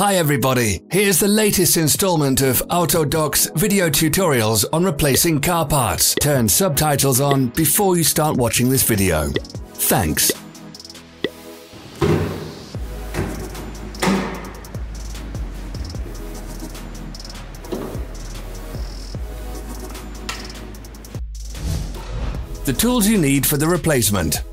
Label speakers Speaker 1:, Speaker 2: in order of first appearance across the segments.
Speaker 1: Hi everybody, here's the latest installment of Autodoc's video tutorials on replacing car parts. Turn subtitles on before you start watching this video. Thanks. The tools you need for the replacement.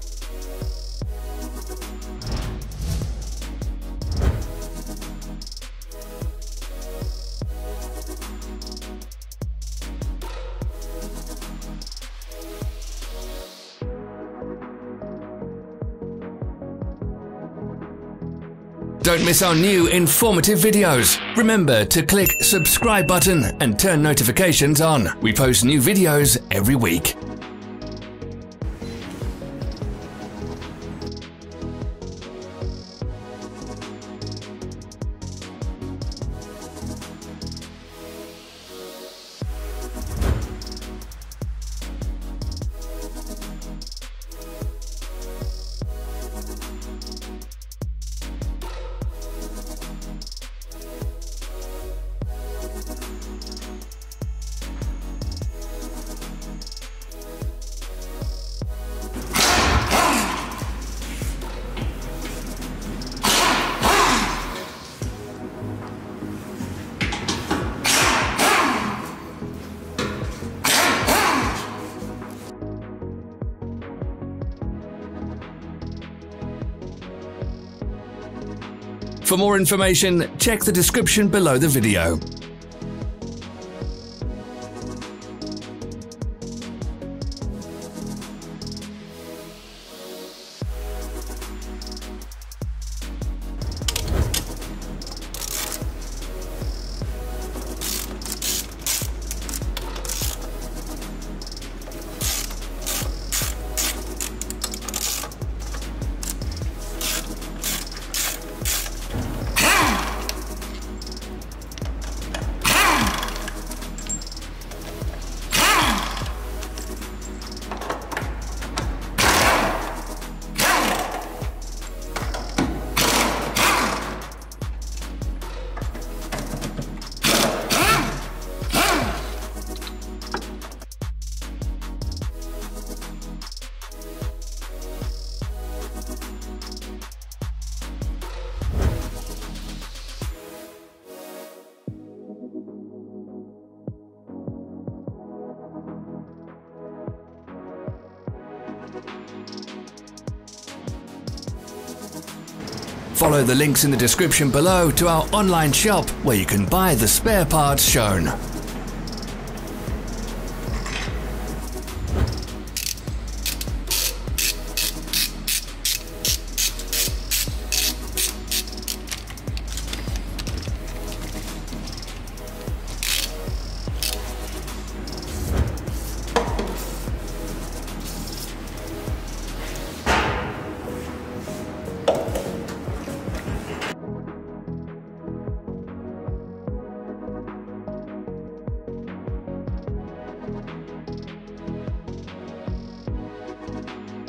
Speaker 1: Don't miss our new informative videos. Remember to click subscribe button and turn notifications on. We post new videos every week. For more information, check the description below the video. Follow the links in the description below to our online shop where you can buy the spare parts shown.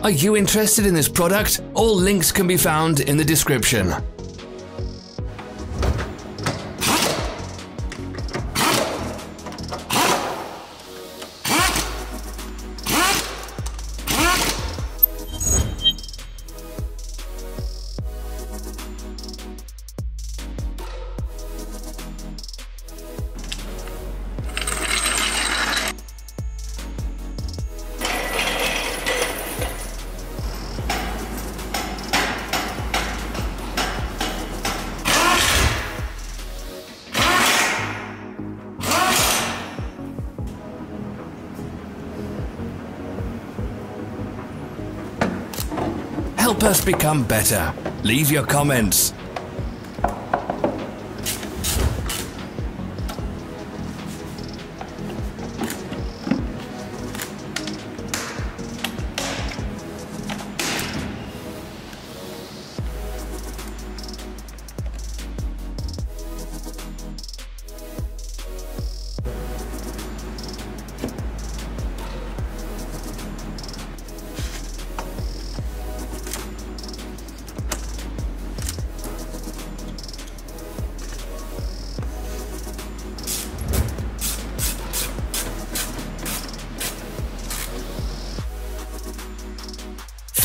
Speaker 1: Are you interested in this product? All links can be found in the description. Help us become better. Leave your comments.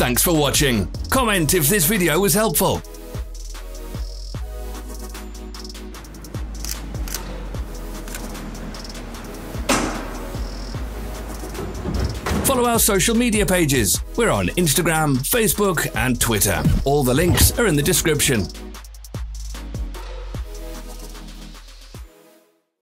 Speaker 1: Thanks for watching. Comment if this video was helpful. Follow our social media pages. We're on Instagram, Facebook, and Twitter. All the links are in the description.